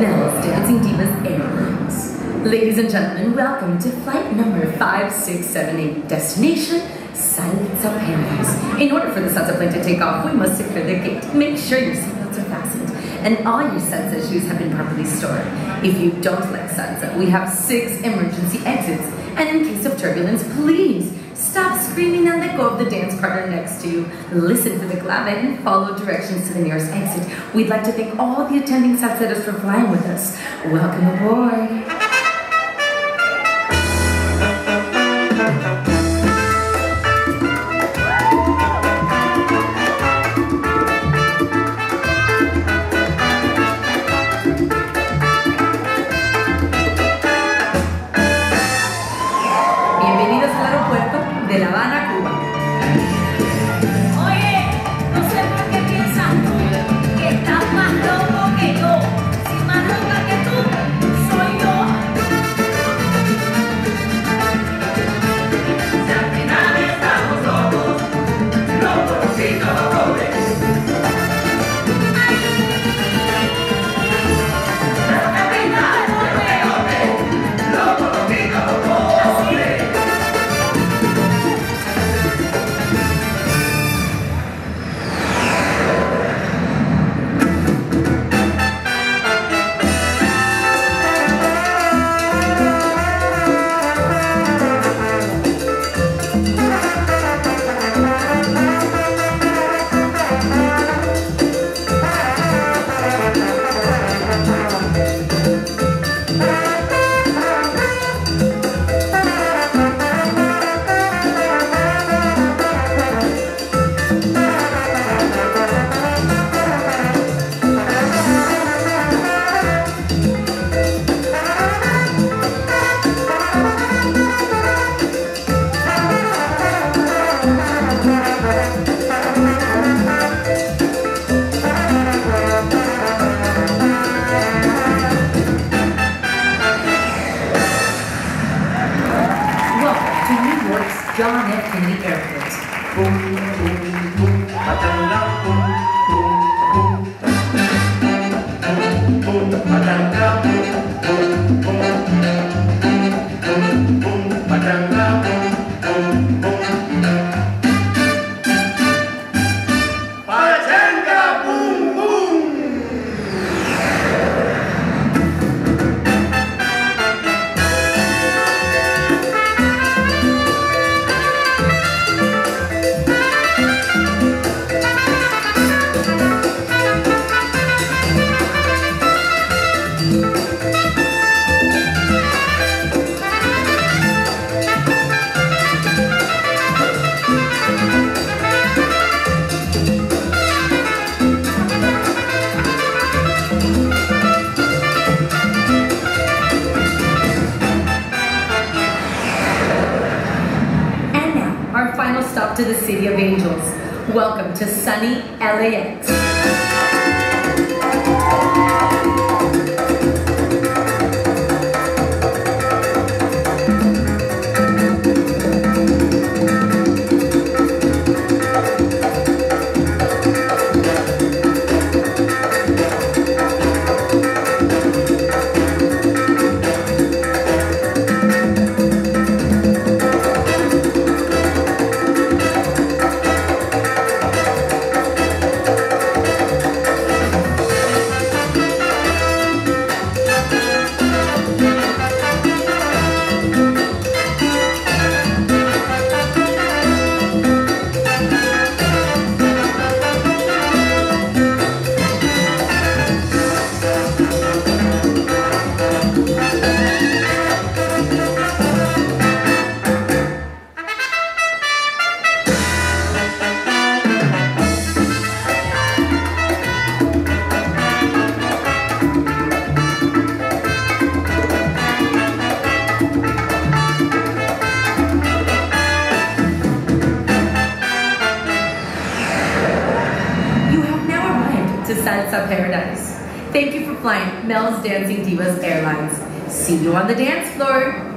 Mel's Dancing Divas Airlines. Ladies and gentlemen, welcome to flight number 5678, destination Salsa Paradise. In order for the Salsa plane to take off, we must secure the gate. Make sure your seatbelts are fastened and all your Salsa shoes have been properly stored. If you don't like Salsa, we have six emergency exits. And in case of turbulence, please Stop screaming and let go of the dance partner next to you. Listen for the clave and follow directions to the nearest exit. We'd like to thank all the attending salseros for flying with us. Welcome aboard. John F. Kennedy Airport. Boom, boom, boom, to the City of Angels. Welcome to sunny LAX. planets paradise. Thank you for flying Mel's Dancing Divas Airlines. See you on the dance floor.